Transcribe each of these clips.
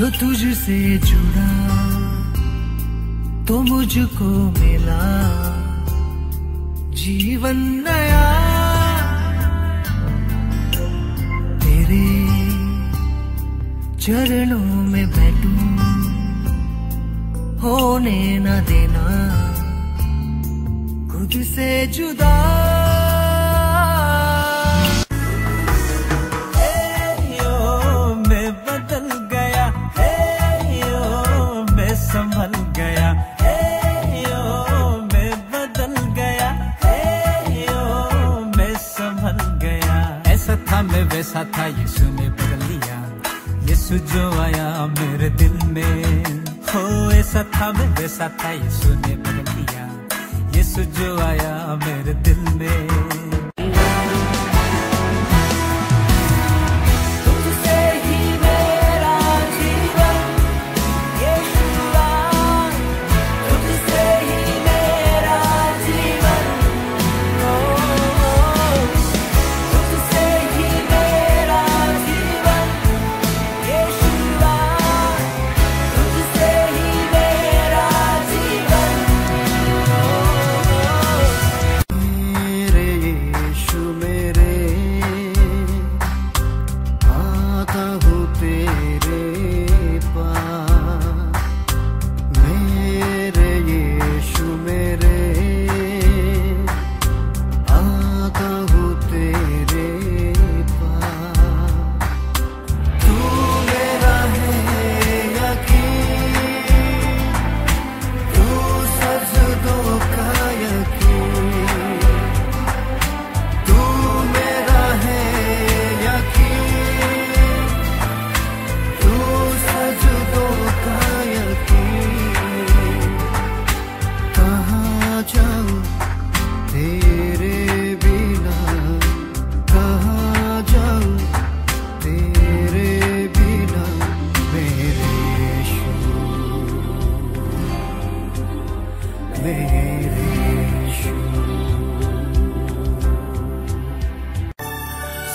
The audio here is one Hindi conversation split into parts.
तुझसे जुड़ा तो मुझको मिला। जीवन नया, तेरे चरणों में बैठू, होने न देना, खुद से जुदा। वैसा था यीशु ने बदल लिया। यीशु जो आया मेरे दिल में। हो, ऐसा था मैं, वैसा था यीशु ने बदल लिया। यीशु जो आया मेरे दिल में।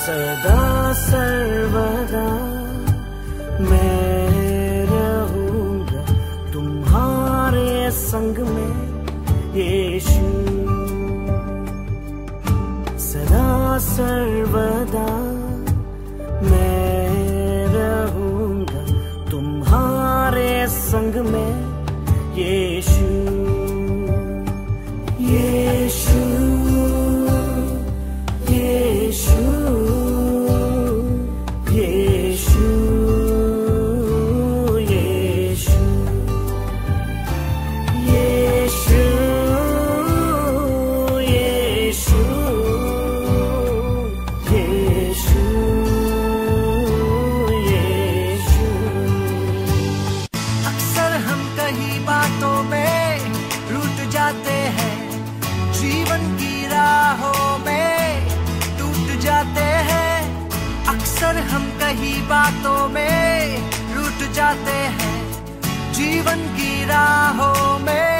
सदा सर्वदा मैं रहूँगा तुम्हारे संग में यीशु। सदा सर्वदा मैं रहूँगा तुम्हारे संग में यीशु। ही बातों में रुट जाते हैं जीवन की राहों में।